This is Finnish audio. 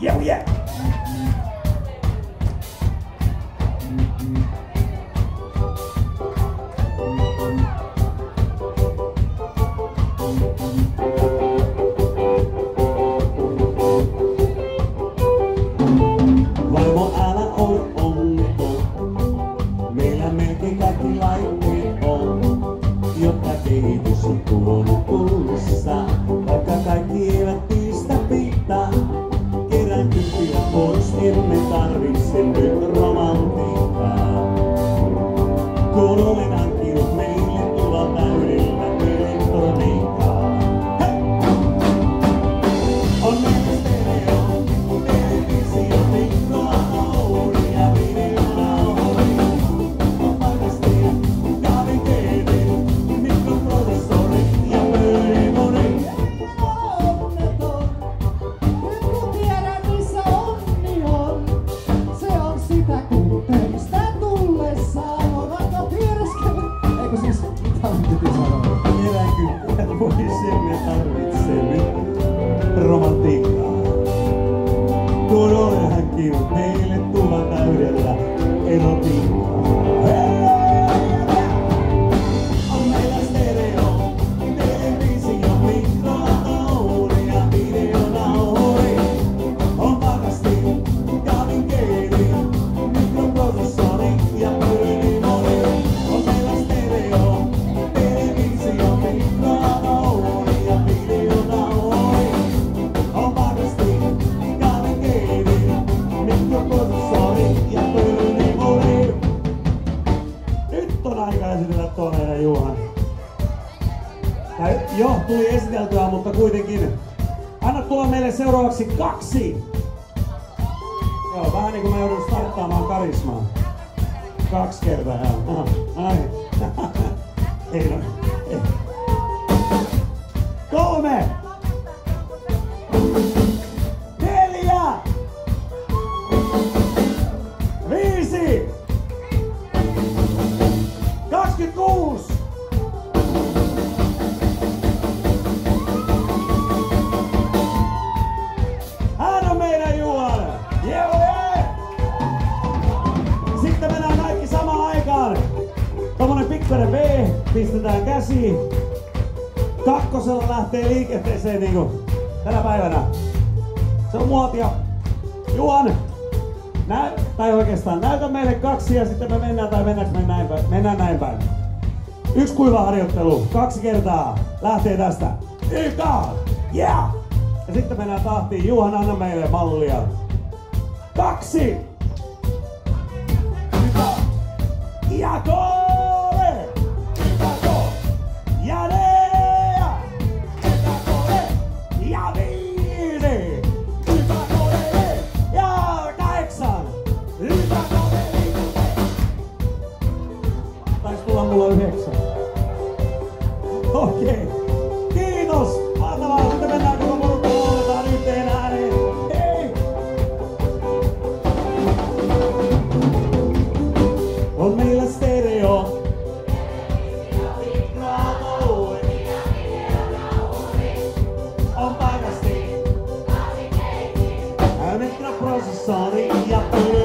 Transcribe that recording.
Yeah, yeah. Vaimo, älä oo onneton. Meillä instrumental nyt romantiikkaa. Kun hankkinut meille tuvan täydellä erotiikkaa. Esitellä tuo meidän Juhan. Tai jo, tuli esiteltyä, mutta kuitenkin. Anna tulla meille seuraavaksi kaksi. Joo, vähän niin kuin mä joudun starttaamaan karismaa. Kaksi kertaa, joo. Ai. Ei no. Pikkuinen B, pistetään käsi. Kakkosella lähtee liikenteeseen niinku tänä päivänä. Se on muotia. Juhan, Nä, tai oikeastaan näytä meille kaksi ja sitten me mennään tai mennäänkö me näin päin? Mennään näin päin. Yksi kuiva harjoittelu, kaksi kertaa. Lähtee tästä. Yhtä! Yeah! Ja sitten mennään tahtiin. Juhan, anna meille mallia. Kaksi! Taisi tulla mulla yhdeksän. Okei. Kiitos! Mahtavaa! Sitten mennään koko porukka lauletaan yhteen ääneen. Hei! On meillä stereo. On. Mikroprosessori ja.